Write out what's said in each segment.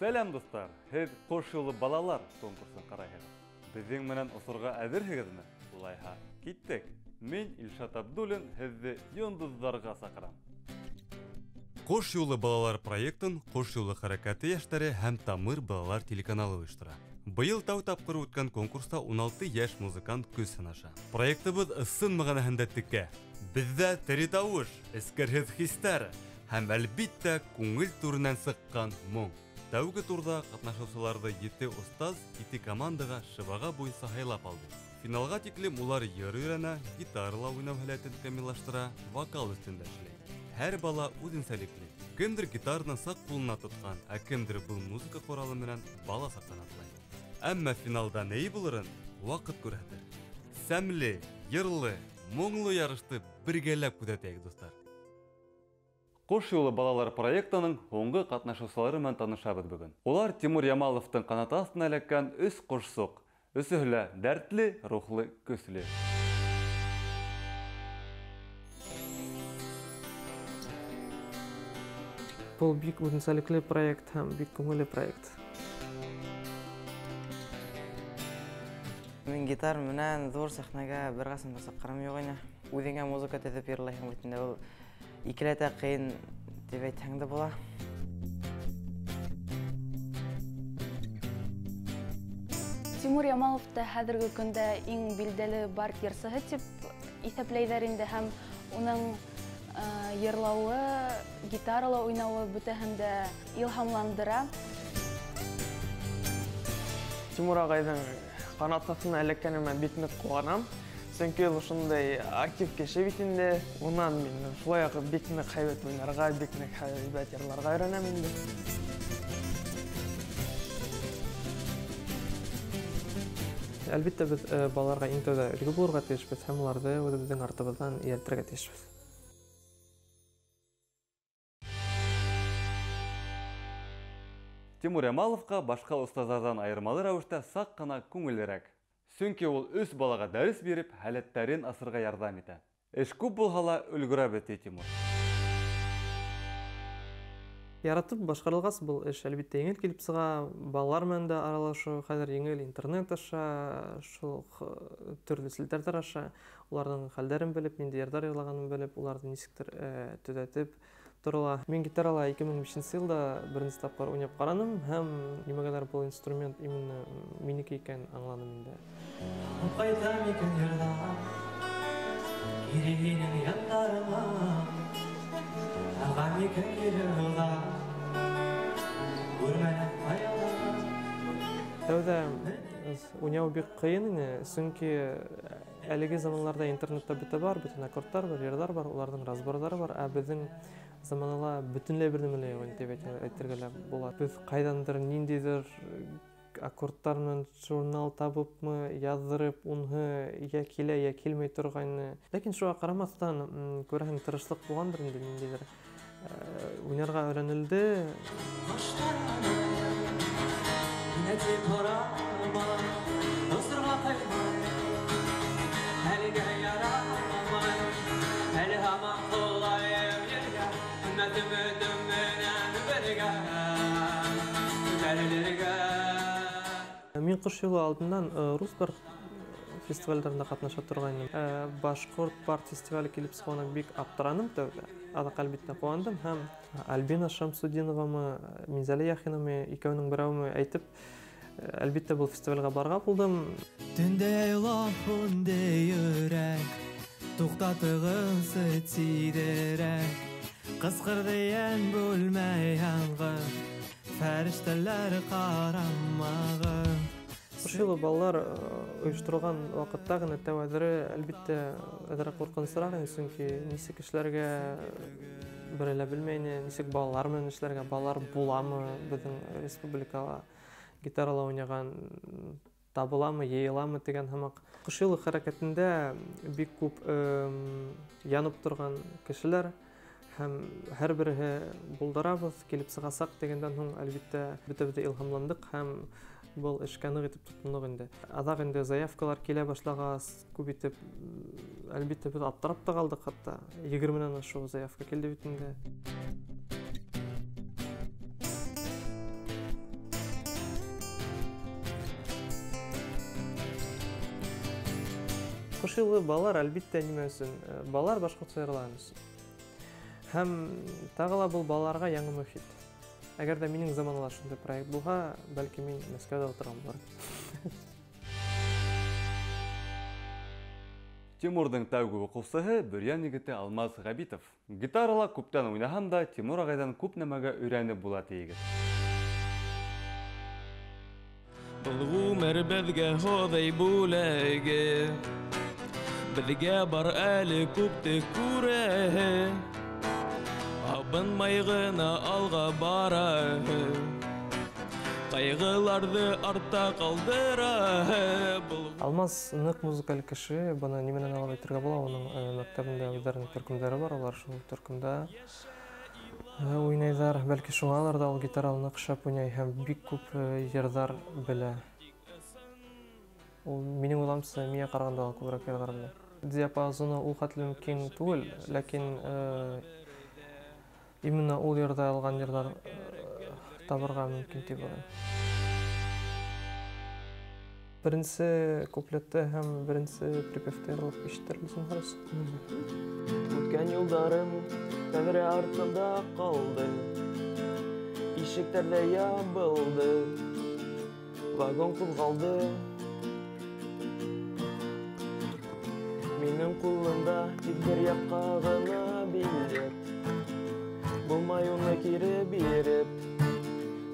Сәлем достар, һеҙ ҡош юлы балалар конкурсын ҡарайһығыҙ. Беҙҙең менән осорға әҙерһегеҙме? Улайһа, киттек. Мин Илшат Абдуллин һеҙҙе йондоҙҙарға саҡырам. Ҡош юлы балалар проектын Ҡош юлы хәрәкәте йәштәре һәм Тамыр балалар телеканалы ойоштора. Быйыл тау тапҡыр үткән конкурста 16 йәш музыкант көс сынаша. Проектыбыҙ ысын мәғәнәһендә текә. Беҙҙә тере тауыш, эскерһеҙ хистәр һәм әлбиттә күңел түренән сыҡҡан. Тәүге турҙа ҡатнашыусыларҙы ете остаз ите командаға шыбаға буйынса һайлап алды. Финалға тиклем улар йыр өйрәнә, гитарала уйнау һәләтен камиллаштыра, вокал өҫтөндә эшләй. Һәр бала үҙенсәлекле. Кемдер гитараны саҡ ҡулына тотҡан, ә кемдер был музыка ҡоралы менән бала саҡтан атлай. Әммә финалда ней булырын ваҡыт күрһәтер. Сәмле, йырлы, моңло ярышты бергәләп күҙәтәйек, достар. Ҡош юлы балалар проектының һуңғы ҡатнашыусылары менән танышабыҙ бөгөн. Улар Тимур Ямаловтың ҡанаты астына эләккән өс ҡошсоҡ. Өсөһө лә дәртле, рухлы, көслө. Бұл бик үҙенсәлекле проект һәм бик күңелле проект. Мин гитар менән ҙур сәхнәгә бер ҡасан да сыҡҡаным юҡ ине. Музыка төҙөп йырлайһың бит инде ул икеләтә ҡыйын тип әйтһәң дә була. Тимур Ямаловты хәҙерге көндә иң билдәле бар йырсыһы тип иҫәпләйҙәр инде һәм уның э, йырлауы, гитарала уйнауы бөтәһен дә илһамландыра. Тимур ағайҙың ҡанатаҫына эләккәнемә бик ныҡ ул ошондай актив кеше бит инде. Унан мин шулай уҡ бик ныҡ һәйбәт уйнарға, бик ныҡ һәйбәт йырларға өйрәнәм инде. Әлбиттә беҙ э, балаларға иң тәүҙә өлгө булырға тейешбеҙ һәм уларҙы үҙебеҙҙең артыбыҙҙан эйәртергә тейешбеҙ. Тимур Ямаловҡа башҡа остаздарҙан айырмалы рәүештә саҡ ҡына күңеллерәк. Сөнки ул өс балаға дәрес биреп, һәләттәрен асырға ярҙам итә. Эш күп булһа ла өлгөрәбеҙ, ти Тимур. Яратып башҡарылғас, был эш әлбиттә еңел килеп сыға. Балалар менән дә аралашыу хәҙер еңел интернет аша, шул х- төрлө селтәрҙәр аша, уларҙың хәлдәрен белеп, ниндәй йырҙар йырлағанын белеп, уларҙы нисектер э, төҙәтеп торола. Мин гитарала 2005 йылда беренсе тапҡыр уйнап ҡараным һәм нимәгәлер был инструмент именно минеке икәнен аңланым инде. Қайтам екен йырлап керегенің яндарыма ағам екен келіп көрмәнәм аяла Тәүҙә с- уйнау бик ҡыйын ине, сөнки әлеге заманларда интернетта бөтә бар, бөтен аккордтар бар, йырҙар бар, уларҙың разборҙары бар, ә беҙҙең заманала инде дип әйтә- әйтергә лә була. Беҙ ҡайҙандыр ниндәйҙер аккордтар менән журнал табыпмы, яҙҙырып, унһы йә килә, йә килмәй торғайны. Ләкин шуға ҡарамаҫтан, м, күрәһең, тырышлыҡ булғандыр инде ниндәйҙер. Э, Уйнарға өйрәнелде, Міне Мин ҡош юлы алдынан Русбар фестивалдәрендә ҡатнаша торғайным. Э, Башҡорт парт фестивале килеп сығыуына бик аптыраным тәүҙә. Аҙаҡ әлбиттә ҡыуандым һәм Альбина Шамсудиновамы, Минзәлә Яхинамы, икәүнең берәүме әйтеп, э, әлбиттә был фестивалгә барырға булдым. Түнде айлап үнде йөрәк Туҡтатығысы йән бүлмә яңғыҙ Фәрештәләр ҡарамағы Ошо юлы балалар ойошторолған ваҡытта ғына тәүәҙере әлбиттә әҙерәк ҡурҡынысыраҡ ине, сөнки нисек эшләргә бере лә белмәй ине, нисек балалар менән эшләргә, балалар буламы беҙҙең республикала гитарала уйнаған табыламы, йыйыламы тигән һымаҡ. Ҡыш юлы хәрәкәтендә бик күп янып торған кешеләр һәм һәр береһе булдырабыз килеп сығасақ дегәндән соң әлбәттә бөтәбез дә һәм был эшкә нык итеп тотындык инде азак инде заявкалар килә башлагас күп итеп әлбәттә без аптырап та калдык хатта егерменән ашыу заявка килде бит инде Кыш елы балар әлбәттә нимә өчен? Э, балар башкорт сайрылган өчен. Һәм тагы ла бул балаларга яңа мөхит. Әгәр дә минең заманла шундый проект булһа, бәлки мин Мәскәүдә утырган булыр. Тимурдың тәүге укучысы Бөрьян егете Алмаз Габитов. Гитарала күптән уйнаһам да, Тимур агайдан күп нәмәгә өйрәнеп була тиегез. Был ғүмер беҙгә һоҙай бүләге Беҙгә бар әле күпте күрәһе Абынмай ғына алға бараһы Ҡайғыларҙы артта ҡалдыраһы Был Алмаз ныҡ музыкаль кеше, быны нимәнән алып әйтергә була, уның э, мәктәбендә үҙҙәренең төркөмдәре бар, улар шул төркөмдә э, уйнайҙар, бәлки шуңалыр да ул гитараны ныҡ шәп уйнай һәм бик күп э, йырҙар белә. Ул минең уйламса миңә ҡарағанда ла күберәк йырҙар белә. Диапазоны ул хәтлем киң түгел, ләкин именно ул йырҙа алған йырҙар э, табырға мөмкин тип уйлайым. Беренсе куплетте һәм беренсе припевте йырлап ишеттербеҙ инһарыс. Үткән юлдарым тәҙрә артында ҡалды Ишектәрҙә ябылды. Вагон ҡуҙғалды Минең ҡулымда тик бер яҡҡа ғына билет. Булмай уны кире биреп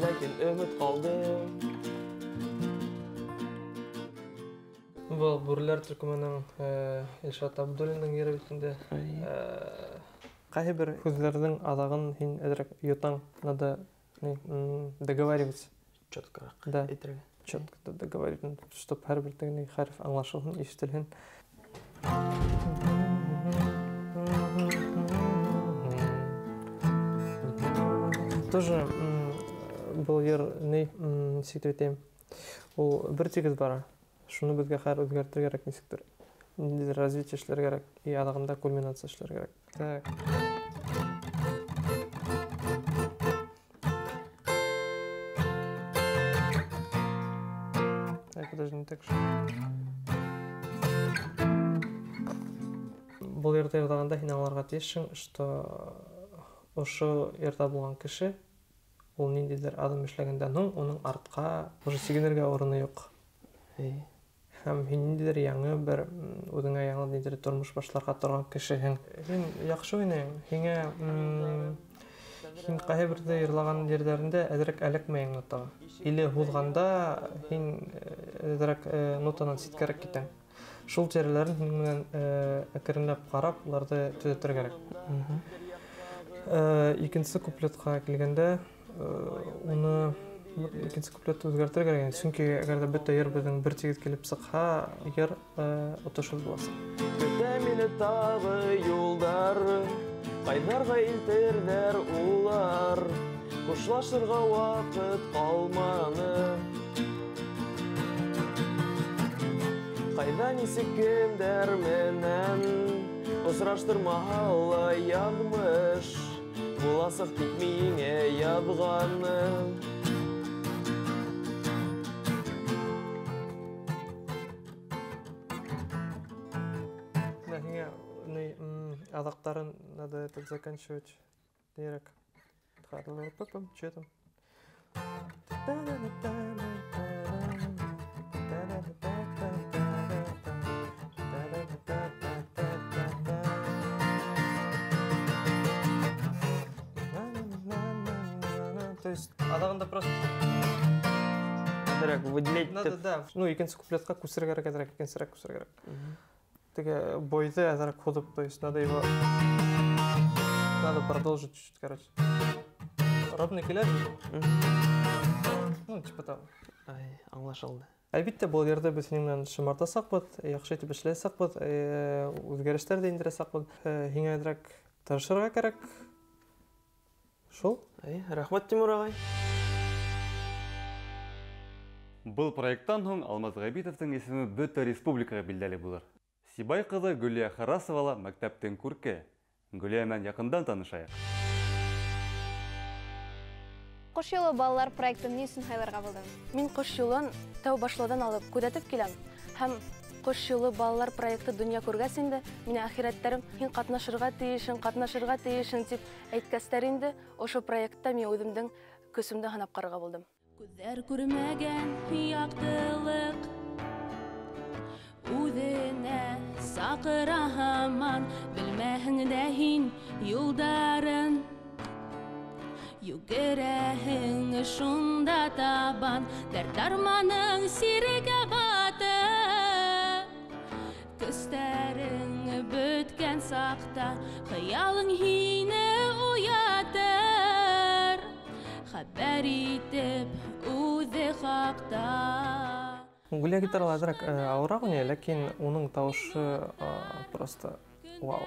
Ләкин өмөт ҡалды Был Бүреләр төркөменең э, Илшат Абдуллинның. Э, Ҡайһы бер һүҙҙәрҙең аҙағын һин әҙерәк йотаң, надо договариваться. Чоткараҡ Да, четко договариваться, чтобы аңлашылһын, Тоже м, был йыр ни, м, нисек дип әйтәйем, ул бер тигез бара. Шуны хәҙер үҙгәртергә кәрәк нисектер. Ниндәйҙер развитие эшләргә кәрәк, и аҙағында кульминация эшләргә кәрәк. Так. Так, не так. Бұл йырды йырҙағанда һин аңларға тейешһең, что ошо йырҙа булған кеше ул ниндәйҙер аҙым эшләгәндән һуң уның артҡа уже сигенергә урыны юҡ. Һәм һин ниндәйҙер яңы бер м, үҙеңә яңы ниндәйҙер тормош башларға торған кешеһең. Һин яҡшы уйнайың. Һиңә м, һин ҡайһы берҙә йырлаган ерҙәрендә әҙерәк эләкмәйең нотаға. Или һуҙғанда һин э, әҙерәк э, нотанан ситкәрәк китәң. Шул тирәләрен һин менән э, әкренләп ҡарап, уларҙы төҙәтергә кәрәк. Э, икенсе куплетҡа килгәндә, э, бер икенсе куплетты үҙгәртергә кәрәк. Сөнки әгәр ҙә бөтә йыр беҙҙең бер тигеҙ килеп сыҡһа, йыр э, отошһоҙ буласаҡ. Көтә мине тағы юлдар Ҡайҙарға илтерҙәр улар Хушлашырға ваҡыт ҡалманы Ҡайҙа нисек кемдәр менән Осраштырмаһа ла яҙмыш Буласаҡ тик миңә яҙғаны Да, һиңә ни, м, аҙаҡтарын надо этот заканчивать. Пым, Че там? Есть аҙағында просто Әҙерәк выделять надо, да. Ну, икенсе куплетка күсергә кәрәк, әҙерәк, икенсерәк күсергә кәрәк. Теге бойҙы әҙерәк һуҙып, то есть надо его... Надо продолжить чуть-чуть, короче. Ровный килер? Ну, типа того. Ай, аңлашылды Әлбиттә, был йырды беҙ һинең менән шымартасаҡбыҙ, яҡшы итеп эшләйәсәкбеҙ, э, үҙгәрештәр ҙә индерәсәкбеҙ. Э, Һиңә әҙерәк тырышырға кәрәк. Шул? Ай, рәхмәт Тимур ағай Был проекттан һуң Алмаз Ғәбитовтың исеме бөтә республикаға билдәле булыр. Сибай ҡыҙы Гөлия Харасова ла мәктәптең күрке. Гөлия менән яҡындан танышайыҡ. Ҡош юлы балалар проектын ни өсөн һайларға булдың? Мин ҡош юлын тәү башлауҙан алып күҙәтеп киләм һәм Кош юлы балалар проекты дөнья күргәс инде, мине ахирәттәрем һин катнашырга тиешең, катнашырга тиешең дип әйткәстәр инде, ошо проектта мин үҙемдең көсөмдө һанап карарга булдым. Күҙҙәр күрмәгән яҡтылыҡ Үҙенә саҡыра һаман Белмәһең дә һин юлдарын Йүгерәһең шунда табан Дәрт арманың сирегә саҡта Хыялың һине уятыр Хәбәр итеп үҙе хаҡта Гүлия гитарала әҙерәк э, ауыраҡ ине, ләкин уның тауышы э, просто вау.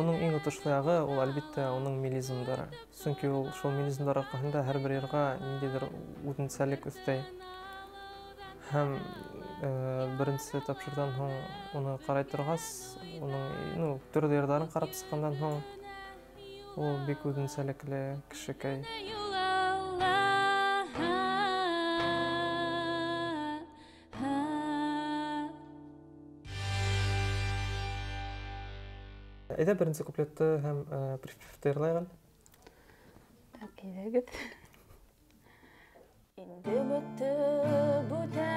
Уның иң отошло яғы ул әлбиттә уның мелизмдары. Сөнки ул шул мелизмдар арҡаһында һәр бер йырға ниндәйҙер үҙенсәлек өҫтәй. Һәм э, беренсе тапшырҙан һуң уны ҡарай торғас, уның ну, төрлө йырҙарын ҡарап сыҡҡандан һуң ул бик үҙенсәлекле кешекәй. Әйҙә беренсе куплетты һәм э, припевты йырлайыҡ әле. Әйҙәгеҙ. Инде бөттө бүтән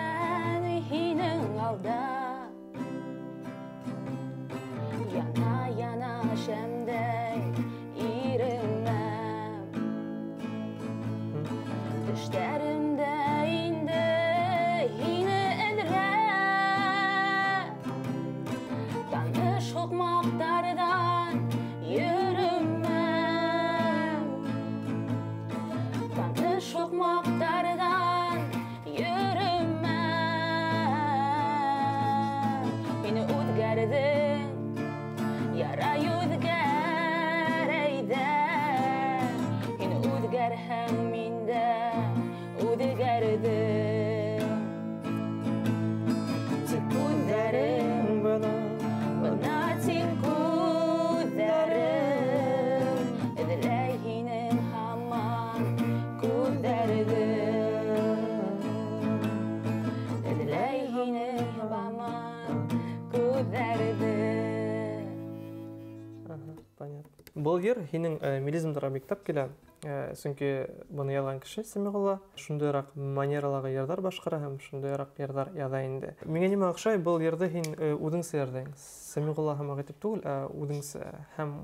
Йыр һинең э, мелизмдарға бик тап килә. Э, Сөнки быны яҙған кеше Сәмиғулла шундайыраҡ манералағы йырҙар башҡара һәм шундайыраҡ йырҙар яҙа инде. Миңә нимә оҡшай, был йырҙы һин э, үҙеңсә йырҙың. Сәмиғулла һәм итеп түгел, үҙеңсә һәм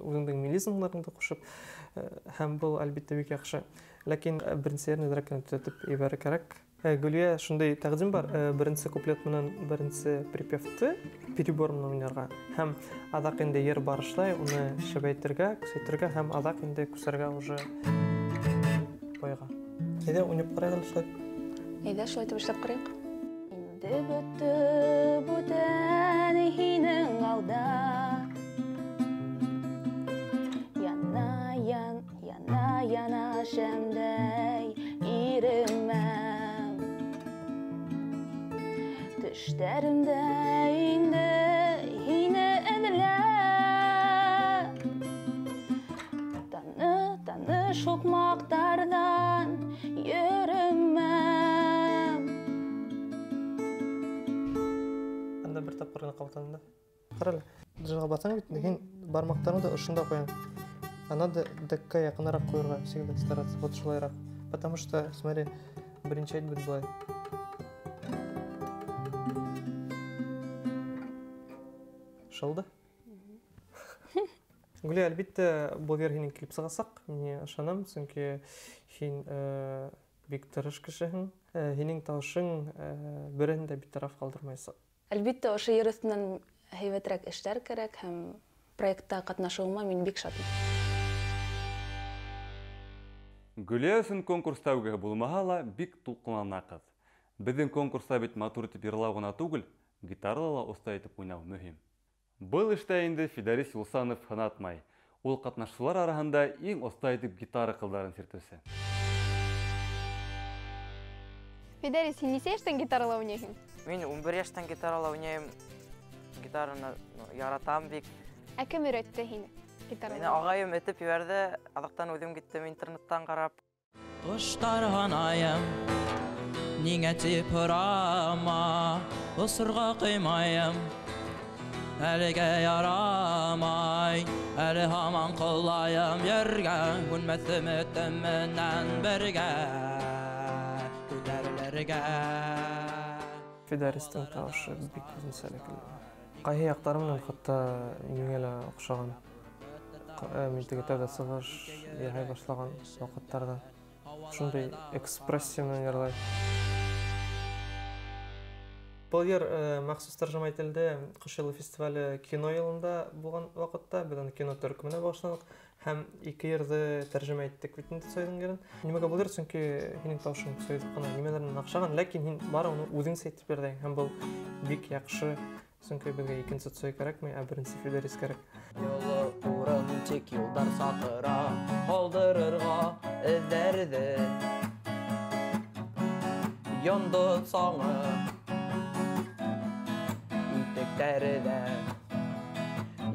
үҙеңдең мелизмларыңды ҡушып һәм был әлбиттә бик яҡшы. Ләкин беренсе йырны әҙерәк кенә төҙәтеп ебәрер кәрәк. Э, Гөлия, шундай тәҡдим бар, э, беренсе куплет менән беренсе припевты перебор менән уйнарға һәм аҙаҡ инде йыр барышлай уны шәбәйтергә, көсәйтергә һәм аҙаҡ инде күсәргә уже бойға. Әйҙә уйнап ҡарайыҡ әле шулай. Әйҙә шулай итеп эшләп ҡарайыҡ. Инде бөттө бүтән һинең алда. Яна ян, яна яна шәмдәй Төштәремдә инде һине эҙләп. Таны, таныш һуҡмаҡтарҙан йөрөмәм. Анда бер тапҡыр ғына ҡабатланым да. Ҡара әле. Джинға баҫаң бит, һин бармаҡтарыңды ошонда ҡуяң. А надо дәккә яҡыныраҡ ҡуйырға всегда стараться. Вот. Потому что, смотри, былай. Шылды? Гүлия, әлбиттә, был йыр һинең килеп сығасаҡ. Мин ышанам, сөнки һин э, бик тырыш кешеһең. Э, Һинең тауышың э, береһен дә битараф ҡалдырмайсаҡ. Әлбиттә, ошо йыр өҫтөнән һәйбәтерәк эшләр кәрәк һәм проектта ҡатнашыуыма мин бик шатмын. Гөлия өсөн конкурс тәүге булмаһа ла бик тулҡынлана ҡыҙ. Беҙҙең конкурста бит матур итеп йырлау ғына түгел, гитарала ла оҫта итеп уйнау Был эштә инде Фидарис Юлсанов һынатмай. Ул ҡатнашыусылар араһында иң оҫта итеп гитара ҡылдарын сиртеүсе. Фидарис, син нисә йәштән гитарала уйнайһың? Мин 11 йәштән гитарала уйнайым. Гитараны ну, яратам бик. Ә һине Мине гитарала? ағайым этеп ебәрҙе. Аҙаҡтан үҙем киттем интернеттан ҡарап. Ҡоштар һанайым Ниңә тип һорама Осорға ҡыймайым Әлегә ярамай Әле һаман ҡолайым ергә Күнмәҫ өмөтөм менән бергә Күтәрелергә фидаристің тауышы бик үзенчәлекле кайһы яктары менен хатта миңә лә охшаган мин теге тәүдә сыгыш яһай башлаган вакыттарда шундай экспрессия менән йырлай Бұл ер махсус тәрҗемә ителде Кыш йылы фестивале кино йылында булган вакытта аны кино төркеменә башладык һәм ике йырды тәрҗемә иттек бит инде Сойдың йырын. Нимәгә булыр? Чөнки һинең тавышың Сойдык кына нимәләрне охшаган, ләкин һин бары уны үзең әйтеп бирдең һәм бұл бик ә Итектәрҙә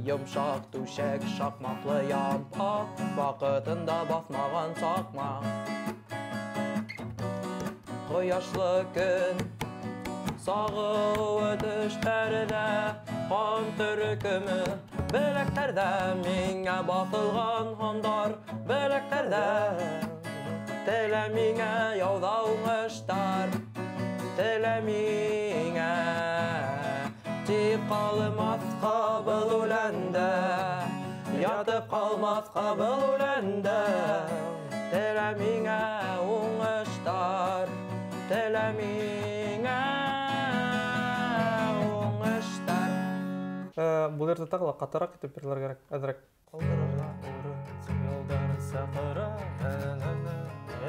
Йомшаҡ түшәк шаҡмаҡлы янпа Ваҡытында баҫмаған саҡма Ҡояшлы көн Сағыуы төштәрҙә Ҡан төркөмө Беләктәрҙә миңә баҫылған һандар Беләктәрҙә Телә миңә яуҙа уңыштар Телә миңә Тик ҡалмаҫҡа был үләндә Ятып ҡалмаҫҡа был үләндә Телә миңә уңыштар Телә миңә уңыштар Бұл ерді тағы ла қатарақ итеп бирерләр кирәк, әҙерәк. Калдырырга урын юлдар сахара, нә-нә-нә,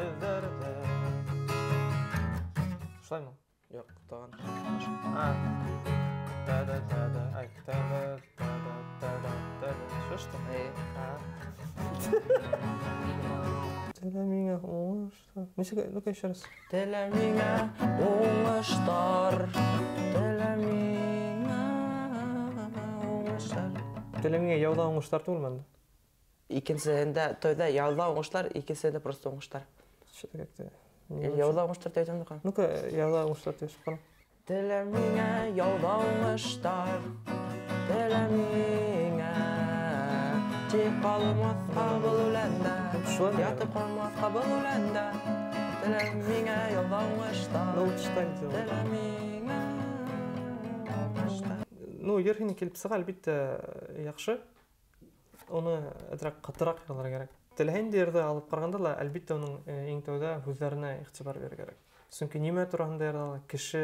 эҙҙәрҙә. Шулаймы? Юк, тагын. А. Та-да-та-да, ай, та-да, та-да, та-да, та-да. Шо что? Телә миңә уңыштар. Нисек, ну-ка еще раз. Яуда тойҙа яуҙа уңыштар, икенсеһендә просто. Что-то как-то... Ну-ка, яуда. Телә миңә яуҙа уңыштар Телә миңә Тик ҡалмаҫҡа был үләндә Шулай ма? Ятып ҡалмаҫҡа был үләндә Телә миңә яуҙа уңыштар Ну, читайте. Телә миңә уңыштар Ну, ер һинең килеп сыға, әлбиттә, яҡшы. Уны әҙерәк ҡатыраҡ яҙырға кәрәк. Теләһә инде ерҙе алып ҡарағанда ла, әлбиттә, уның э, иң тәүҙә һүҙҙәренә иғтибар бирергә кәрәк. Сөнки нимә тураһында йырҙала, кеше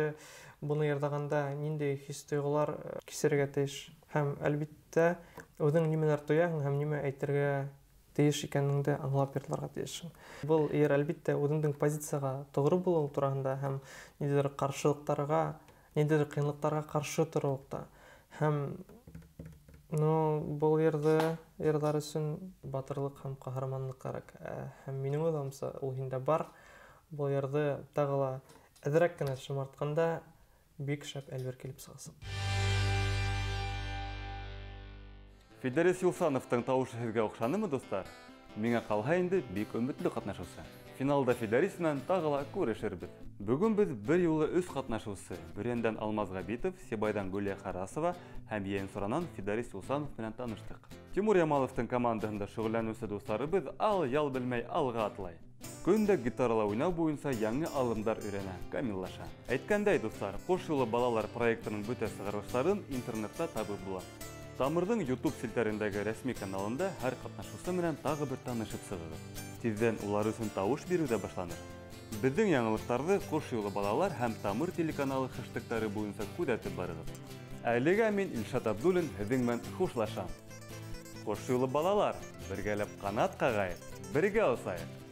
буны йырҙағанда ниндәй хис-тойғолар э, кисерергә тейеш һәм әлбиттә үҙең нимәләр тояһың һәм нимә әйтергә тейеш икәнеңде аңлап йырларға тейешһең. Был ер әлбиттә үҙеңдең позицияға тоғро булыу тураһында һәм ниндәйҙер ҡаршылыҡтарға, ниндәйҙер ҡыйынлыҡтарға ҡаршы тороуҡта һәм ну был йырҙы йырҙар өсөн батырлыҡ һәм ҡаһарманлыҡ кәрәк Ә, һәм минең уйлауымса ул һиндә бар был йырҙы тағы ла әҙерәк кенә шымартҡанда бик шәп әлбер килеп сығасың Федерис Юлсановтың тауышы һеҙгә оҡшанымы, достар? Миңә ҡалһа инде бик өмөтлө ҡатнашыусы. Финалда Федерис менән тағы ла күрешербеҙ. Бөгөн беҙ бер юлы өс ҡатнашыусы Бөрйәндән Алмаз Ғәбитов, Сибайҙан Гүлия Харасова һәм Йәнсуранан Федерис Юлсанов менән таныштыҡ. Тимур Ямаловтың командаһында шөғөлләнеүсе дуҫтарыбыҙ ал ял белмәй алға атлай. Көн дә гитарала уйнау буйынса яңы алымдар өйрәнә, камиллаша. Әйткәндәй, дуҫтар, Ҡош юлы балалар проектының бөтә сығарылыштарын интернетта табып була. Тамырҙың YouTube селтәрендәге рәсми каналында һәр ҡатнашыусы менән тағы бер танышып сығығыҙ. Тиҙҙән улар өсөн тауыш биреү ҙә башланыр. Беҙҙең яңылыҡтарҙы Ҡош юлы балалар һәм Тамыр телеканалы хэштегтары буйынса күҙәтеп барығыҙ. Әлегә мин Илшат Абдуллин һеҙҙең хушлашам. Ҡош юлы балалар, бергәләп ҡанат ҡағайыҡ, бергә осайыҡ.